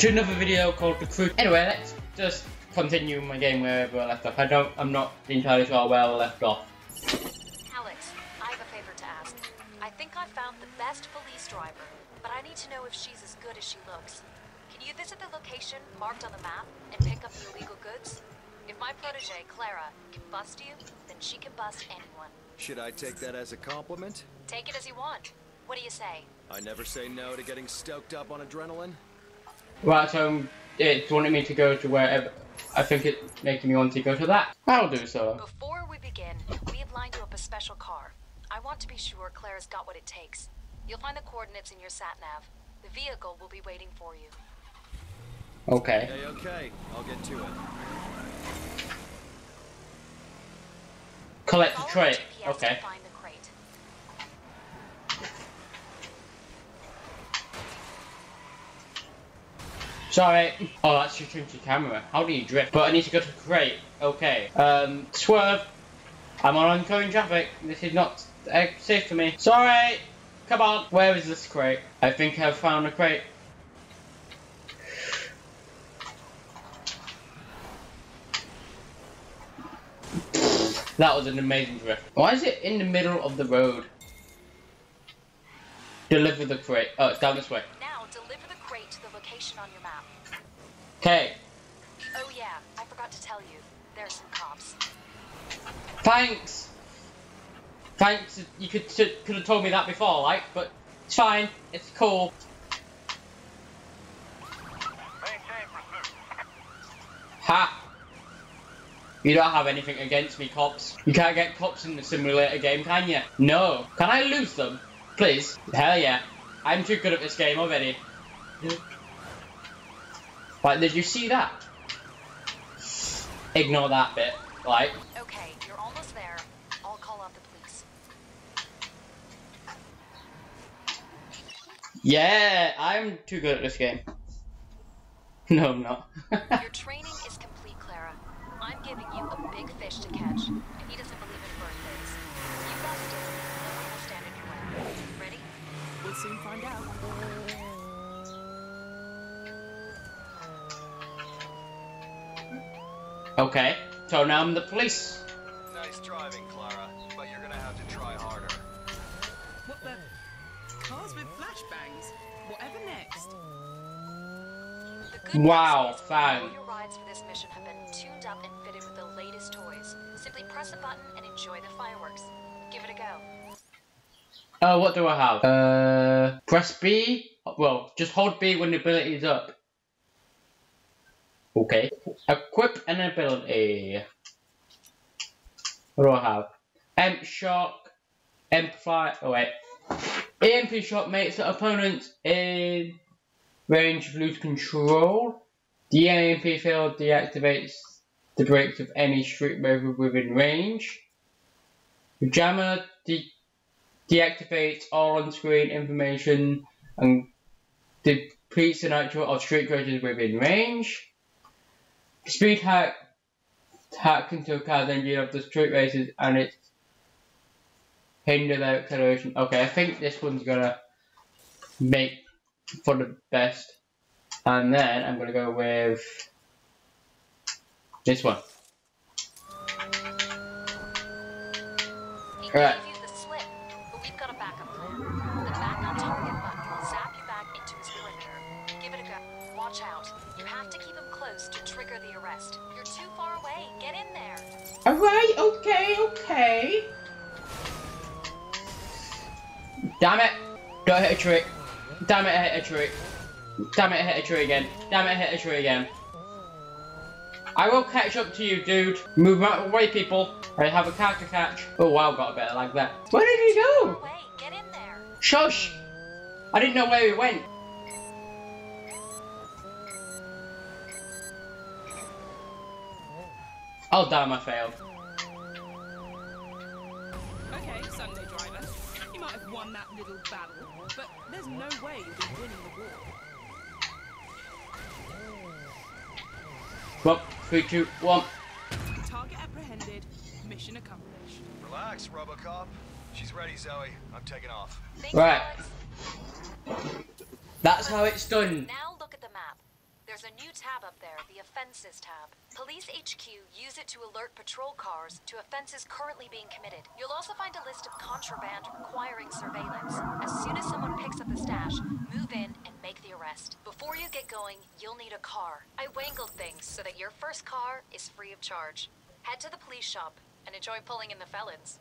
to another video called The Crew. Anyway, let's just continue my game wherever I left off. I don't, I'm not entirely sure where I left off. Alex, I have a favor to ask. I think I found the best police driver, but I need to know if she's as good as she looks. Can you visit the location marked on the map and pick up the illegal goods? If my protege, Clara, can bust you, then she can bust anyone. Should I take that as a compliment? Take it as you want. What do you say? I never say no to getting stoked up on adrenaline. Right, so um, it's wanting me to go to wherever. I think it's making me want to go to that. I'll do so. Before we begin, we have lined you up a special car. I want to be sure Clara's got what it takes. You'll find the coordinates in your sat nav. The vehicle will be waiting for you. Okay. Hey, okay, I'll get to it. Collect Follow the tray. Okay. to find the crate. Sorry. Oh, that's your trinity camera. How do you drift? But I need to go to crate. Okay. Um, swerve. I'm on oncoming traffic. This is not uh, safe for me. Sorry. Come on. Where is this crate? I think I've found a crate. That was an amazing drift. Why is it in the middle of the road? Deliver the crate. Oh, it's down this way. Location on your map. Okay. Oh yeah, I forgot to tell you. There are some cops. Thanks. Thanks. You could could have told me that before, like, but it's fine. It's cool. Ha. You don't have anything against me, cops. You can't get cops in the simulator game, can you? No. Can I lose them? Please? Hell yeah. I'm too good at this game already. Like, did you see that? Ignore that bit. Like, Okay, you're almost there. I'll call out the police. Yeah, I'm too good at this game. No, I'm not. Your training is complete, Clara. I'm giving you a big fish to catch, okay, so now I'm the police. Nice driving, Clara, but you're gonna have to try harder. What the? Cars with flashbangs? Whatever next? The good Wow, news all your rides for this mission have been tuned up and fitted with the latest toys. Simply press a button and enjoy the fireworks. Give it a go. Uh, what do I have? Uh, press B. Well, just hold B when the ability is up. Okay. Equip an ability. What do I have? Amp shock. Amplify. Oh wait. EMP shock makes the opponent in range of lose control. The EMP field deactivates the brakes of any street mover within range. The jammer de deactivates all on-screen information and depletes the nitro of street creatures within range. Speed hack hacks into a car's engine of the street races and it hinder their acceleration. Okay, I think this one's gonna make for the best. And then I'm gonna go with this one. Alright. Watch out. You have to keep him close to trigger the arrest. You're too far away. Get in there. Alright, okay, okay. Damn it! Don't hit a tree. Damn it, I hit a tree. Damn it, I hit a tree again. Damn it, I hit a tree again. I will catch up to you, dude. Move out of the way, people. I have a cat to catch. Oh wow, got a better like that. Where did he go? away. Get in there. Shush! I didn't know where he went. Oh damn, I failed. Okay, Sunday driver. You might have won that little battle, but there's no way you'll be winning the war. Well, three, two, one. Target apprehended, mission accomplished. Relax, Robocop. She's ready, Zoe. I'm taking off. Thanks, Right. Alex. That's how it's done. Now look at the map. Tab up there, the Offenses tab. Police HQ use it to alert patrol cars to offenses currently being committed. You'll also find a list of contraband requiring surveillance. As soon as someone picks up the stash, move in and make the arrest. Before you get going, you'll need a car. I wangled things so that your first car is free of charge. Head to the police shop and enjoy pulling in the felons.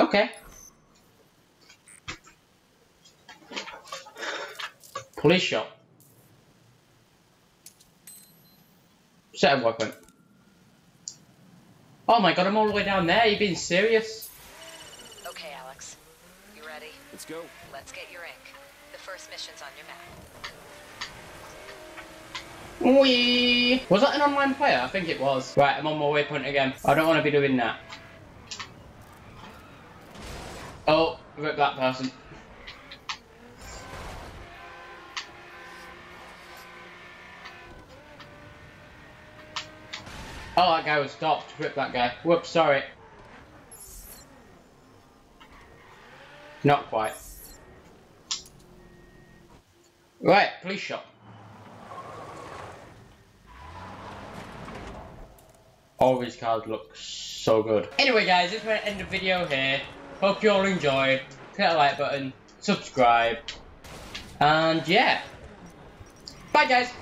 Okay. Police shop. Set of weapon. Oh my god, I'm all the way down there. Are You being serious? Okay, Alex. You ready? Let's go. Let's get your ink. The first mission's on your map. Wee. Was that an online player? I think it was. Right, I'm on my waypoint again. I don't want to be doing that. Oh, rip that person. Oh, that guy was stopped. Rip that guy. Whoops, sorry. Not quite. Right, police shop. All these cards look so good. Anyway guys, this is where I end the video here. Hope you all enjoyed. Click the like button, subscribe, and yeah. Bye guys.